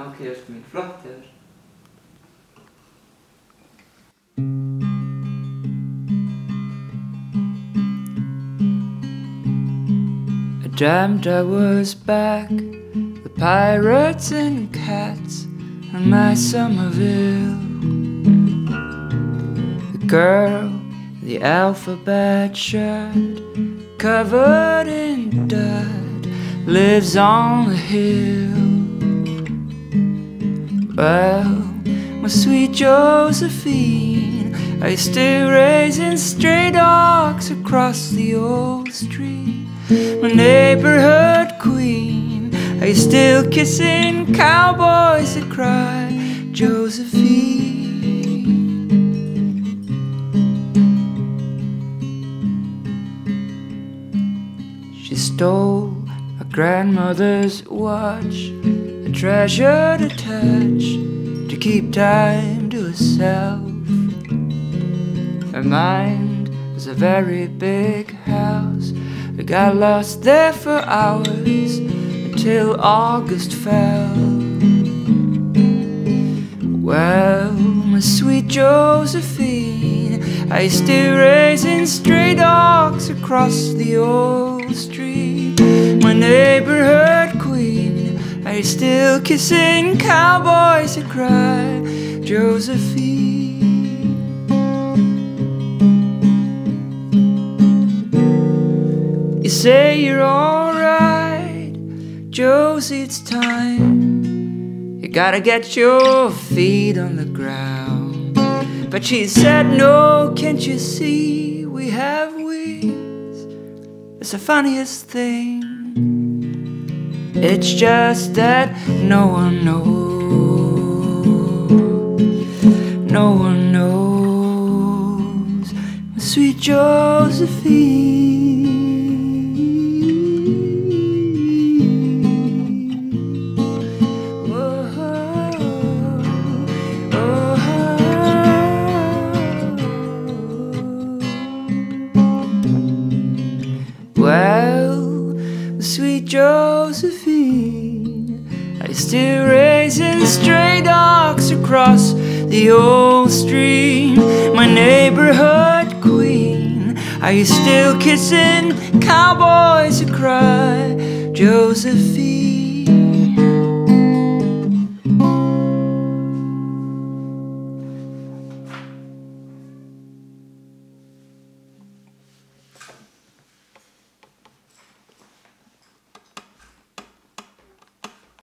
I dreamt I was back with pirates and cats and my Somerville. The girl in the alphabet shirt covered in dirt lives on the hill. Well, my sweet Josephine, you still raising stray dogs across the old street? My neighborhood queen, you still kissing cowboys that cry, Josephine? She stole her grandmother's watch, treasure to touch, to keep time to herself. Her mind was a very big house. We got lost there for hours until August fell. Well, my sweet Josephine, are you still raising stray dogs across the old street? My neighborhood are you still kissing cowboys who cry, Josephine? You say you're alright, Josie, it's time. You gotta get your feet on the ground. But she said, No, can't you see we have wings? It's the funniest thing. It's just that no one knows. No one knows. My sweet Josephine. Well, sweet still raising stray dogs across the old stream? My neighborhood queen, are you still kissing cowboys who cry, Josephine?